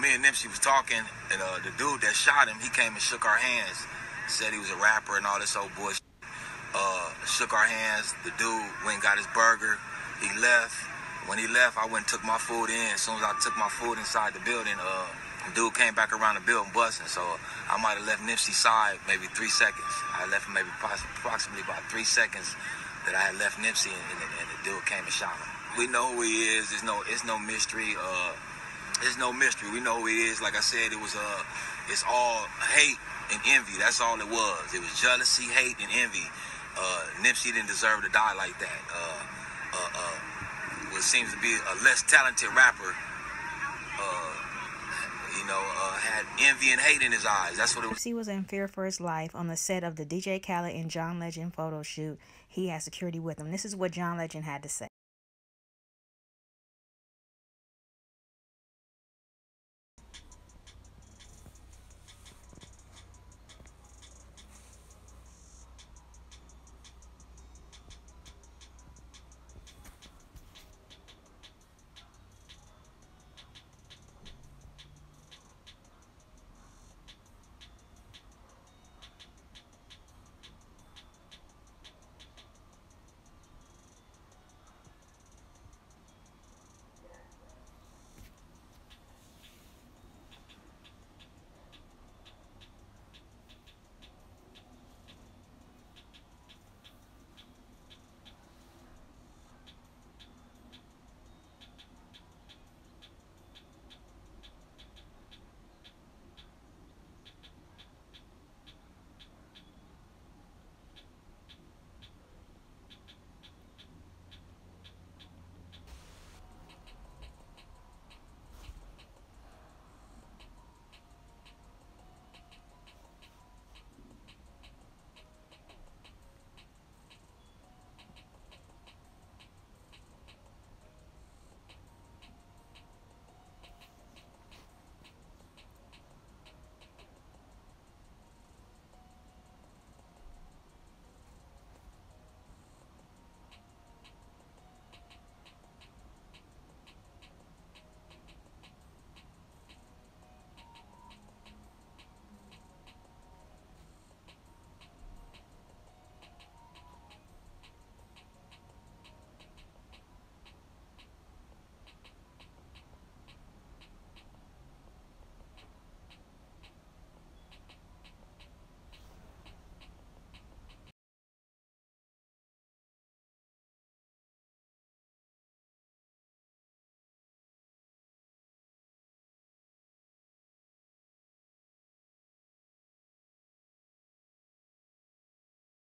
me and Nipsey was talking, and uh, the dude that shot him, he came and shook our hands, said he was a rapper and all this old bullshit. Uh, shook our hands. The dude went and got his burger. He left. When he left, I went and took my food in. As soon as I took my food inside the building, uh, the dude came back around the building busting. So I might have left Nipsey's side maybe three seconds. I left him maybe approximately about three seconds that I had left Nipsey, and, and, and the dude came and shot him. We know who he is. There's no, it's no mystery. Uh, there's no mystery. We know who he is. Like I said, it was uh, it's all hate and envy. That's all it was. It was jealousy, hate, and envy. Uh, Nipsey didn't deserve to die like that. Uh, uh, uh, what seems to be a less talented rapper, uh, you know, uh, had envy and hate in his eyes. That's what it was. Nipsey was in fear for his life on the set of the DJ Khaled and John Legend photo shoot. He had security with him. This is what John Legend had to say.